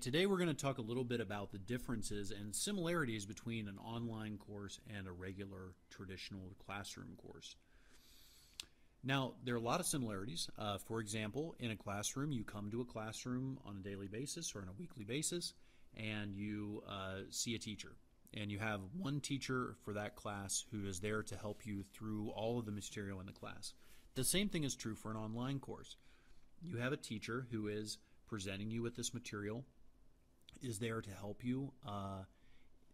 Today we're going to talk a little bit about the differences and similarities between an online course and a regular traditional classroom course. Now, there are a lot of similarities. Uh, for example, in a classroom, you come to a classroom on a daily basis or on a weekly basis, and you uh, see a teacher. And you have one teacher for that class who is there to help you through all of the material in the class. The same thing is true for an online course. You have a teacher who is presenting you with this material is there to help you, uh,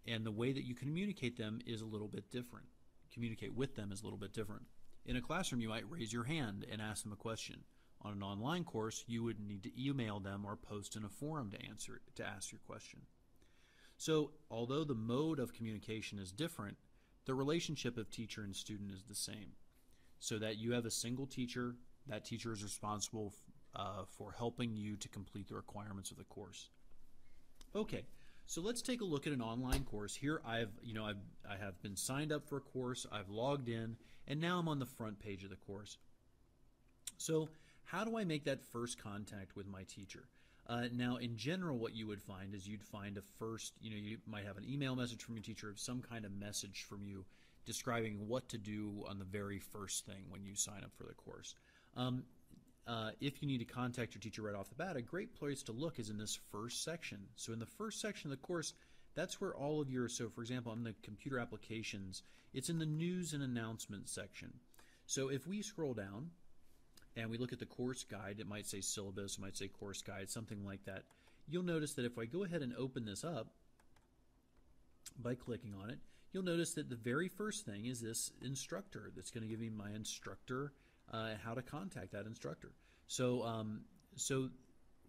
and the way that you communicate them is a little bit different. Communicate with them is a little bit different. In a classroom, you might raise your hand and ask them a question. On an online course, you would need to email them or post in a forum to answer to ask your question. So, although the mode of communication is different, the relationship of teacher and student is the same. So that you have a single teacher, that teacher is responsible uh, for helping you to complete the requirements of the course. Okay, so let's take a look at an online course. Here I've, you know, I've, I have been signed up for a course, I've logged in, and now I'm on the front page of the course. So how do I make that first contact with my teacher? Uh, now, in general, what you would find is you'd find a first, you know, you might have an email message from your teacher, some kind of message from you describing what to do on the very first thing when you sign up for the course. Um, uh, if you need to contact your teacher right off the bat, a great place to look is in this first section. So in the first section of the course, that's where all of your, so for example, on the computer applications, it's in the news and announcements section. So if we scroll down and we look at the course guide, it might say syllabus, it might say course guide, something like that. You'll notice that if I go ahead and open this up by clicking on it, you'll notice that the very first thing is this instructor that's going to give me my instructor uh, how to contact that instructor. So, um, so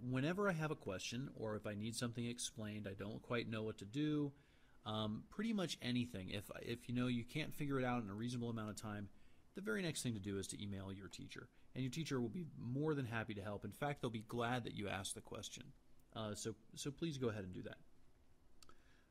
whenever I have a question or if I need something explained, I don't quite know what to do. Um, pretty much anything. If if you know you can't figure it out in a reasonable amount of time, the very next thing to do is to email your teacher, and your teacher will be more than happy to help. In fact, they'll be glad that you asked the question. Uh, so so please go ahead and do that.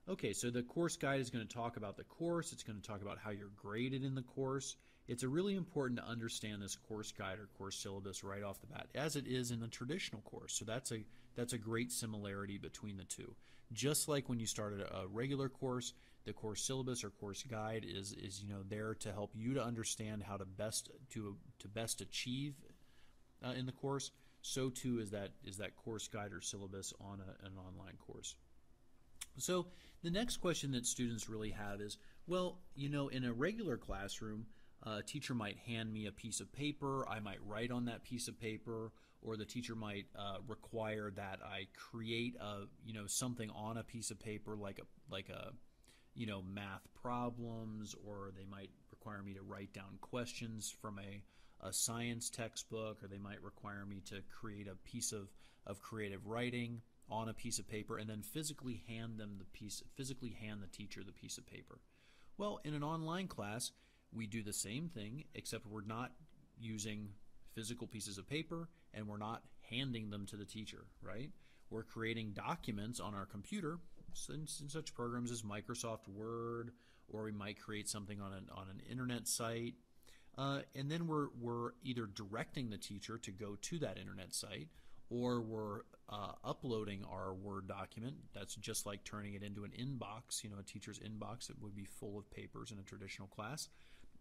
Okay, so the course guide is going to talk about the course. It's going to talk about how you're graded in the course. It's really important to understand this course guide or course syllabus right off the bat, as it is in a traditional course. So that's a that's a great similarity between the two. Just like when you started a regular course, the course syllabus or course guide is is you know there to help you to understand how to best to to best achieve uh, in the course. So too is that is that course guide or syllabus on a, an online course. So the next question that students really have is, well, you know, in a regular classroom, a teacher might hand me a piece of paper. I might write on that piece of paper, or the teacher might uh, require that I create a you know something on a piece of paper, like a like a you know math problems, or they might require me to write down questions from a a science textbook, or they might require me to create a piece of of creative writing on a piece of paper and then physically hand them the piece physically hand the teacher the piece of paper. Well, in an online class, we do the same thing, except we're not using physical pieces of paper and we're not handing them to the teacher, right? We're creating documents on our computer in, such programs as Microsoft Word, or we might create something on an, on an internet site. Uh, and then we're, we're either directing the teacher to go to that internet site or we're uh, uploading our Word document. That's just like turning it into an inbox, you know, a teacher's inbox that would be full of papers in a traditional class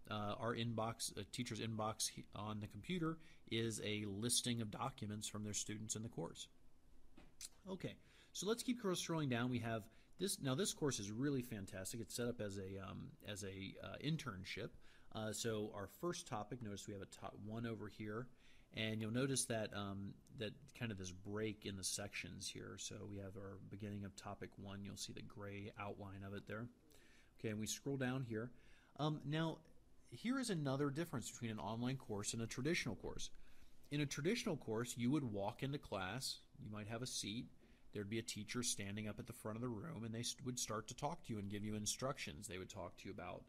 uh, our inbox, a teacher's inbox on the computer, is a listing of documents from their students in the course. Okay, so let's keep scrolling down. We have this now. This course is really fantastic. It's set up as a um, as a uh, internship. Uh, so our first topic. Notice we have a top one over here, and you'll notice that um, that kind of this break in the sections here. So we have our beginning of topic one. You'll see the gray outline of it there. Okay, and we scroll down here. Um, now here is another difference between an online course and a traditional course. In a traditional course, you would walk into class, you might have a seat, there'd be a teacher standing up at the front of the room, and they would start to talk to you and give you instructions. They would talk to you about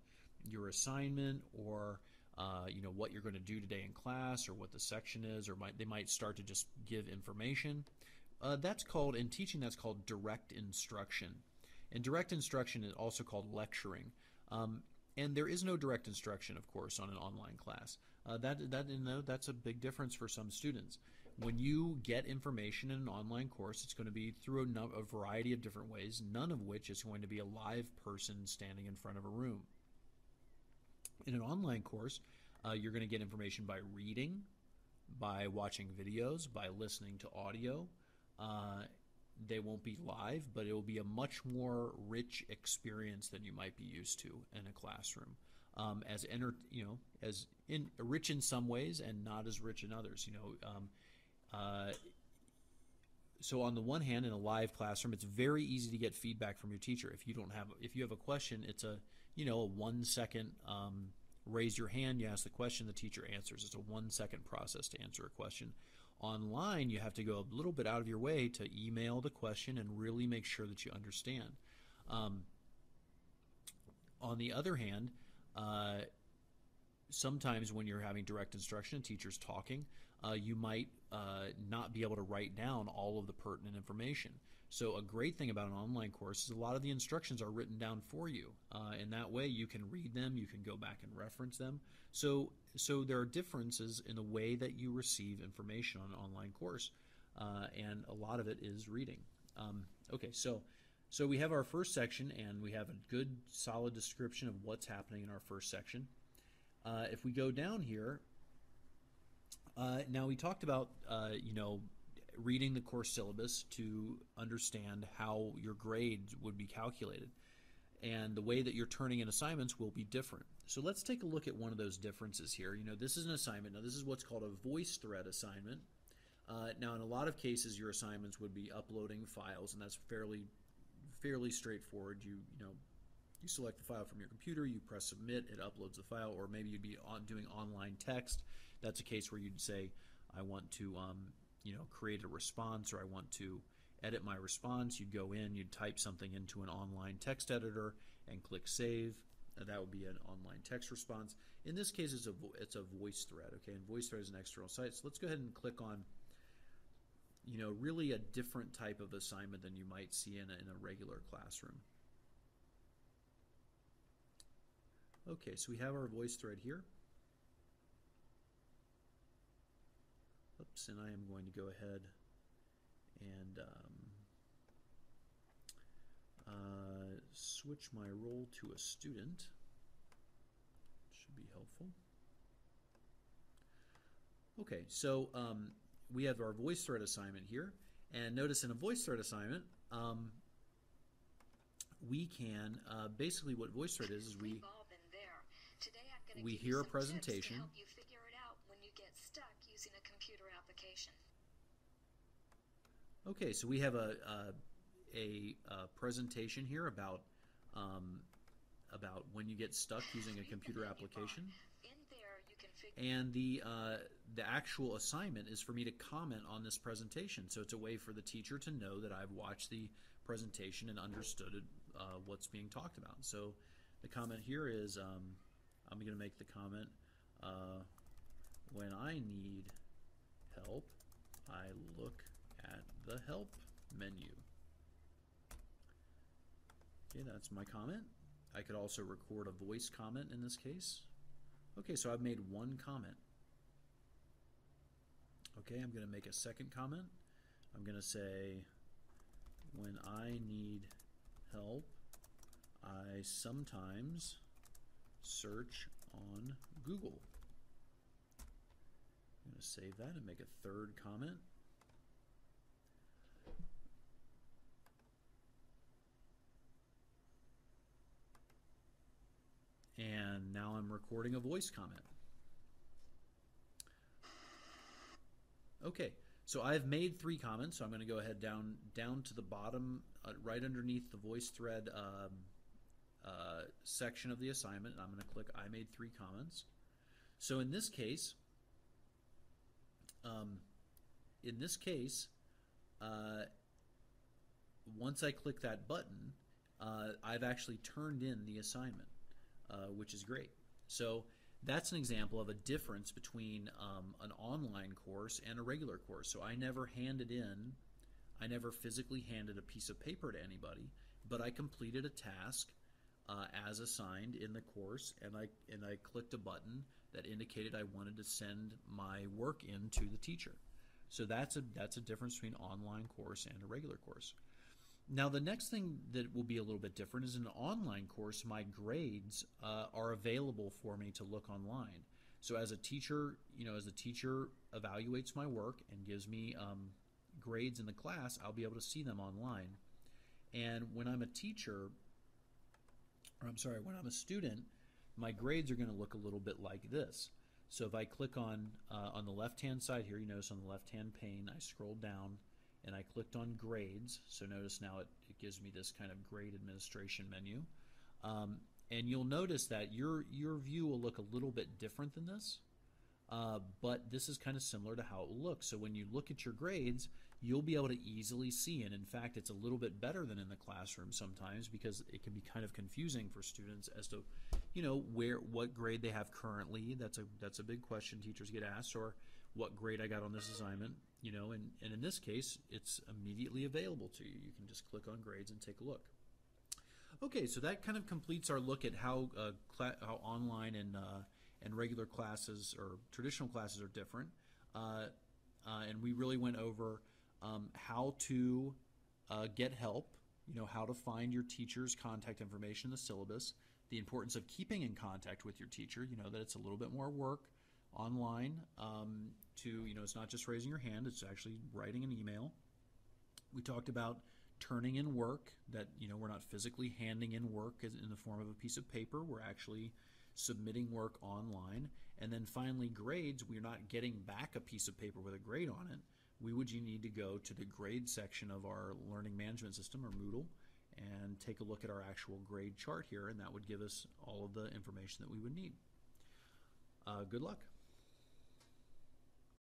your assignment or uh, you know what you're going to do today in class or what the section is or might, they might start to just give information uh, that's called in teaching that's called direct instruction and direct instruction is also called lecturing um, and there is no direct instruction, of course, on an online class. Uh, that that you know, that's a big difference for some students. when you get information in an online course, it's going to be through a, no- a variety of different ways, none of which is going to be a live person standing in front of a room. In an online course, uh, you're going to get information by reading, by watching videos, by listening to audio. Uh, they won't be live, but it will be a much more rich experience than you might be used to in a classroom. Um, as enter, you know, as in rich in some ways and not as rich in others. You know, um, uh, so on the one hand, in a live classroom, it's very easy to get feedback from your teacher. If you don't have, if you have a question, it's a you know a one second um, raise your hand, you ask the question, the teacher answers. It's a one second process to answer a question. Online, you have to go a little bit out of your way to email the question and really make sure that you understand. Um, on the other hand, uh, sometimes when you're having direct instruction and teachers talking, uh, you might uh, not be able to write down all of the pertinent information. So a great thing about an online course is a lot of the instructions are written down for you. Uh, and that way you can read them, you can go back and reference them. So, so there are differences in the way that you receive information on an online course. Uh, and a lot of it is reading. Um, okay, so so we have our first section, and we have a good, solid description of what's happening in our first section. Uh, if we go down here, uh, now we talked about uh, you know reading the course syllabus to understand how your grades would be calculated, and the way that you're turning in assignments will be different. So let's take a look at one of those differences here. You know, this is an assignment. Now this is what's called a VoiceThread assignment. Uh, now, in a lot of cases, your assignments would be uploading files, and that's fairly fairly straightforward. You you know you select the file from your computer, you press submit, it uploads the file, or maybe you'd be on doing online text. That's a case where you'd say, I want to um, you know create a response, or I want to edit my response. You'd go in, you'd type something into an online text editor, and click save. that would be an online text response. In this case, it's a it's a VoiceThread. Okay, and VoiceThread is an external site. So let's go ahead and click on you know, really a different type of assignment than you might see in a, in a regular classroom. Okay, so we have our VoiceThread here. Oops, and I am going to go ahead and um, uh, switch my role to a student. Should be helpful. Okay, so um, we have our VoiceThread assignment here. And notice in a VoiceThread assignment, um, we can, uh, basically what VoiceThread is, is we, we hear a presentation. Okay, so we have a, a, a, a presentation here about um, about when you get stuck using a computer application and the uh, the actual assignment is for me to comment on this presentation. So it's a way for the teacher to know that I've watched the presentation and understood uh, what's being talked about. So the comment here is um, I'm going to make the comment uh, when I need help, I look the help menu. Okay, that's my comment. I could also record a voice comment in this case. Okay, so I've made one comment. Okay, I'm going to make a second comment. I'm going to say, when I need help, I sometimes search on Google. I'm going to save that and make a third comment. And now I'm recording a voice comment. Okay, so I've made three comments, so I'm going to go ahead down down to the bottom, uh, right underneath the VoiceThread um, uh, section of the assignment, and I'm going to click I made three comments. So in this case, um, in this case, uh, once I click that button, uh, I've actually turned in the assignment. Uh, which is great. So that's an example of a difference between um, an online course and a regular course. So I never handed in, I never physically handed a piece of paper to anybody, but I completed a task uh, as assigned in the course, and I and I clicked a button that indicated I wanted to send my work in to the teacher. So that's a that's a difference between online course and a regular course. Now the next thing that will be a little bit different is an online course, my grades uh, are available for me to look online. So as a teacher, you know, as the teacher evaluates my work and gives me um, grades in the class, I'll be able to see them online. And when I'm a teacher, or I'm sorry, when I'm a student, my grades are going to look a little bit like this. So if I click on uh, on the left hand side here, you notice on the left hand pane, I scroll down and I clicked on grades. So notice now it, it gives me this kind of grade administration menu. Um, and you'll notice that your your view will look a little bit different than this. Uh, but this is kind of similar to how it will look. So when you look at your grades, you'll be able to easily see. And in fact, it's a little bit better than in the classroom sometimes because it can be kind of confusing for students as to, you know, where what grade they have currently. That's a that's a big question teachers get asked, or what grade I got on this assignment. You know, and, and in this case, it's immediately available to you. You can just click on grades and take a look. Okay, so that kind of completes our look at how uh, how online and uh, and regular classes or traditional classes are different. Uh, uh, and we really went over um, how to uh, get help, you know, how to find your teacher's contact information in the syllabus, the importance of keeping in contact with your teacher, you know, that it's a little bit more work online um, to, you know, it's not just raising your hand, it's actually writing an email. We talked about turning in work that, you know, we're not physically handing in work in the form of a piece of paper, we're actually submitting work online. And then finally, grades, we're not getting back a piece of paper with a grade on it. We would you need to go to the grade section of our learning management system or Moodle and take a look at our actual grade chart here, and that would give us all of the information that we would need. Uh, good luck.